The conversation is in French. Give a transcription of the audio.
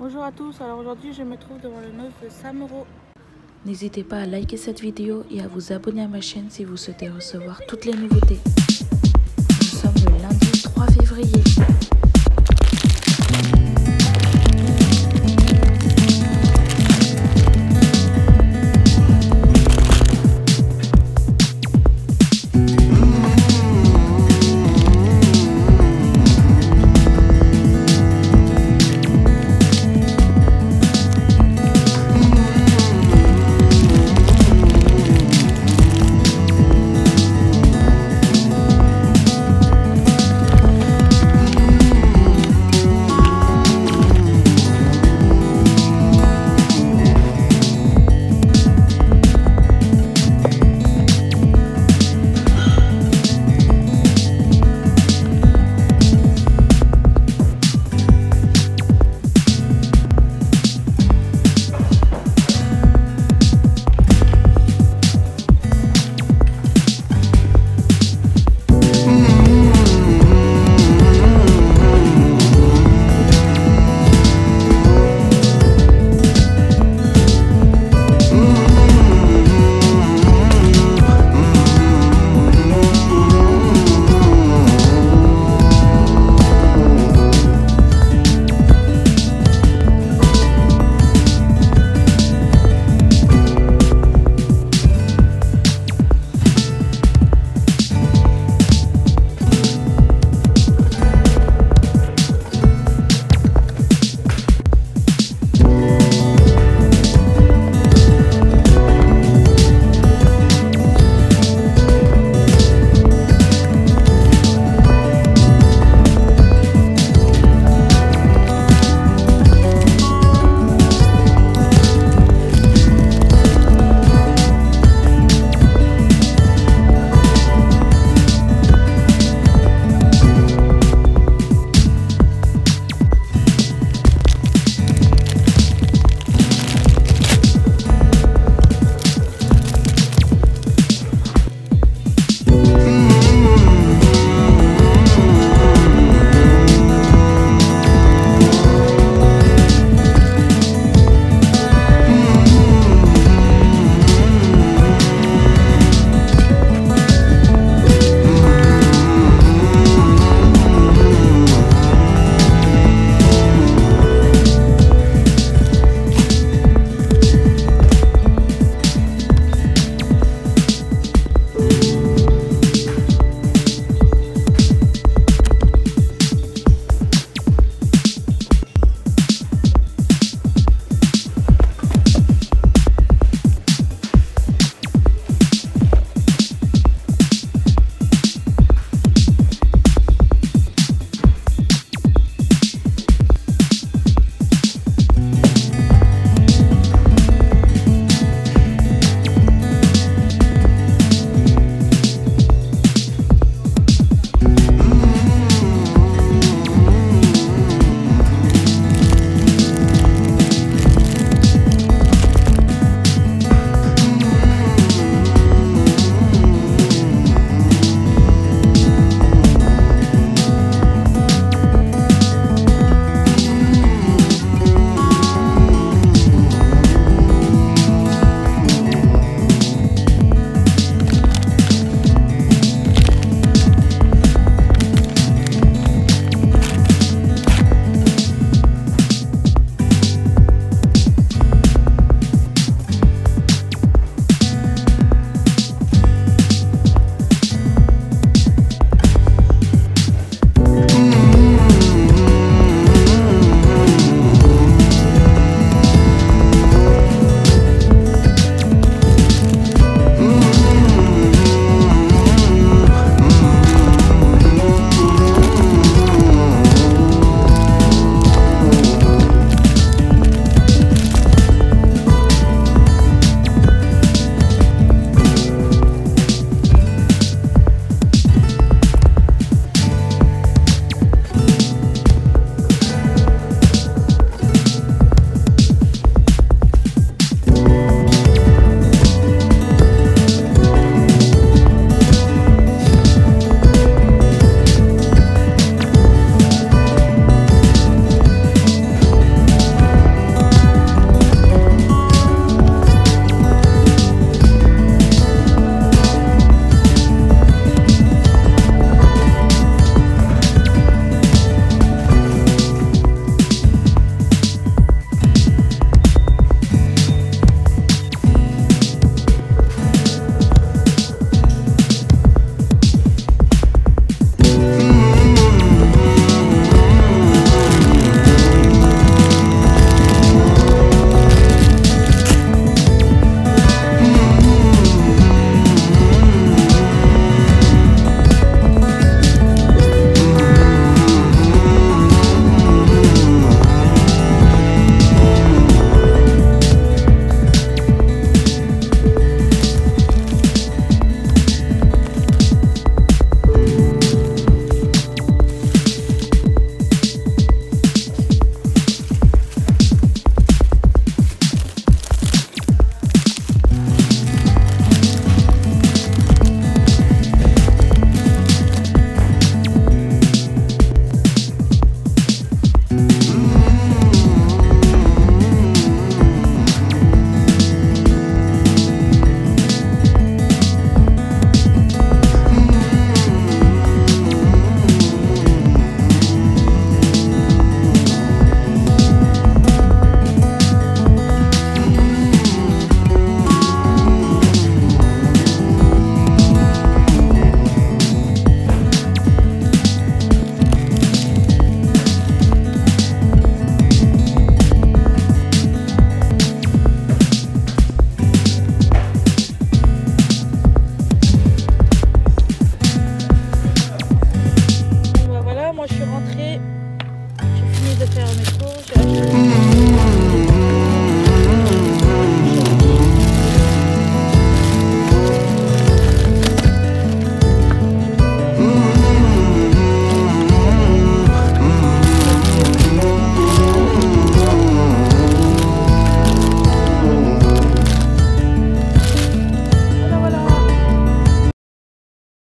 Bonjour à tous, alors aujourd'hui je me trouve devant le neuf de Samuro. N'hésitez pas à liker cette vidéo et à vous abonner à ma chaîne si vous souhaitez recevoir toutes les nouveautés. Nous sommes le lundi 3 février.